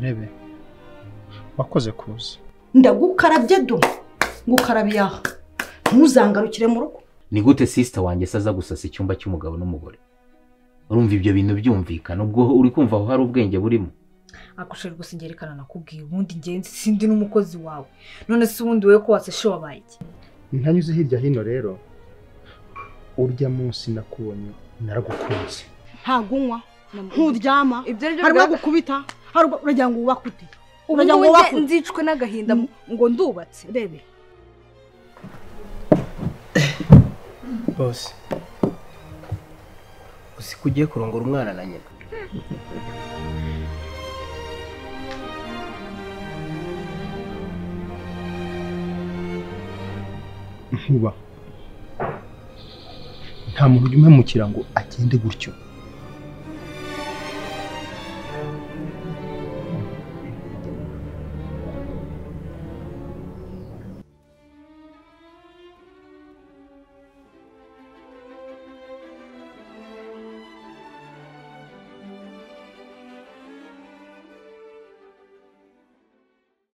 rebe wakoze kuza. Ndagukarabye do ngukarabiye aha. Ntuzangarukire mu rugo. Ni gute sisita wanjye se aza gusasa icyumba cy'umugabo n'umugore? Urumva ibyo bintu byumvikana? Ubwo uri kumva aho hari ubwenge burimo? Akushe rwose ngerekana nakubwiye. Ubundi ngenzi sindi n'umukozi wawe. None se ubundi wowe ko wasashe wabaye iki? Ntanyuze hirya hino rero. Urya munsi nakubonye naragukunze. Ntabwo unywa nturyama ibyo ari byo harimo gukubita uragira ngo wubake ute? Uragira ngo wubake nzicwe n'agahinda ngo ndubatse rebe. Bose. Uzi ko ugiye kurongora umwana na nyina. Nkuba. Nta muntu ujya umpemukira ngo agende gutyo.